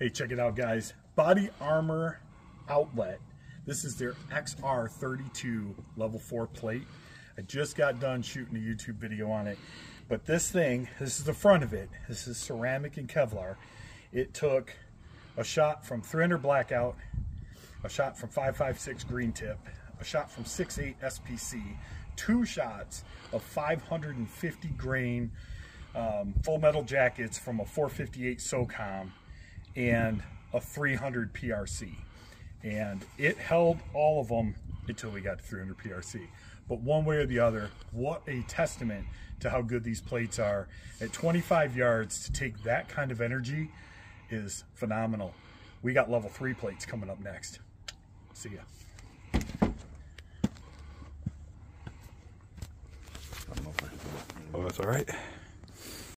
Hey, check it out, guys. Body Armor Outlet. This is their XR32 level 4 plate. I just got done shooting a YouTube video on it. But this thing, this is the front of it. This is ceramic and Kevlar. It took a shot from 300 blackout, a shot from 556 green tip, a shot from 6.8 SPC, two shots of 550 grain um, full metal jackets from a 458 SOCOM and a 300 PRC. And it held all of them until we got to 300 PRC. But one way or the other, what a testament to how good these plates are. At 25 yards, to take that kind of energy is phenomenal. We got level three plates coming up next. See ya. Oh, that's all right.